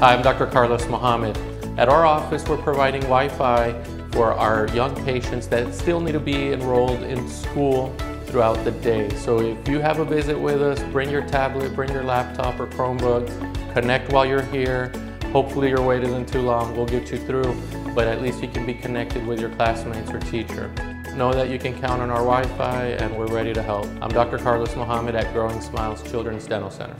Hi, I'm Dr. Carlos Mohammed. At our office, we're providing Wi-Fi for our young patients that still need to be enrolled in school throughout the day. So if you have a visit with us, bring your tablet, bring your laptop or Chromebook, connect while you're here. Hopefully your wait isn't too long, we'll get you through, but at least you can be connected with your classmates or teacher. Know that you can count on our Wi-Fi and we're ready to help. I'm Dr. Carlos Mohammed at Growing Smiles Children's Dental Center.